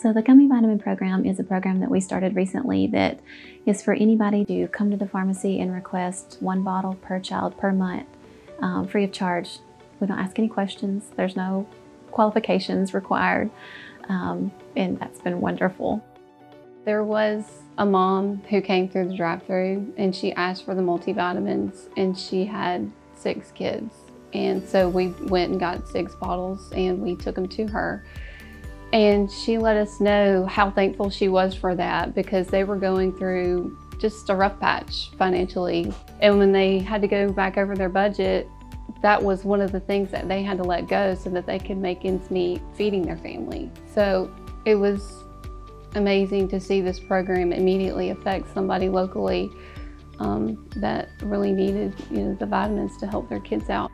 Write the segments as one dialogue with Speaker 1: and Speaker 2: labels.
Speaker 1: So the gummy vitamin program is a program that we started recently that is for anybody to come to the pharmacy and request one bottle per child per month, um, free of charge. We don't ask any questions. There's no qualifications required, um, and that's been wonderful.
Speaker 2: There was a mom who came through the drive-through and she asked for the multivitamins and she had six kids. And so we went and got six bottles and we took them to her. And she let us know how thankful she was for that because they were going through just a rough patch financially. And when they had to go back over their budget, that was one of the things that they had to let go so that they could make ends meet feeding their family. So it was amazing to see this program immediately affect somebody locally um, that really needed you know, the vitamins to help their kids out.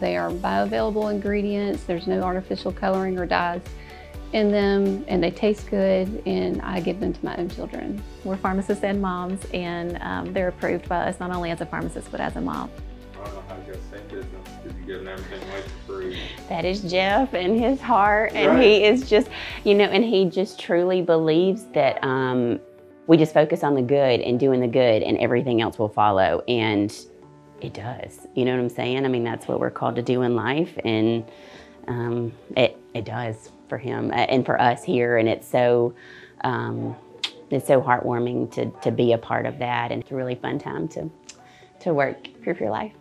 Speaker 2: They are bioavailable ingredients. There's no artificial coloring or dyes in them and they taste good and I give them to my own children.
Speaker 1: We're pharmacists and moms and um, they're approved by us not only as a pharmacist but as a mom.
Speaker 3: I don't know how you guys think business because you give everything away for free.
Speaker 4: That is Jeff and his heart and
Speaker 3: Right.
Speaker 4: he is just, you know, and he just truly believes that um, we just focus on the good and doing the good and everything else will follow. And it does. You know what I'm saying? I mean, that's what we're called to do in life. And um, it, it does for him uh, and for us here. And it's so, um, it's so heartwarming to, to be a part of that. And it's a really fun time to, to work Pure your Life.